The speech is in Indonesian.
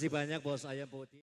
Makasih banyak bos ayam putih.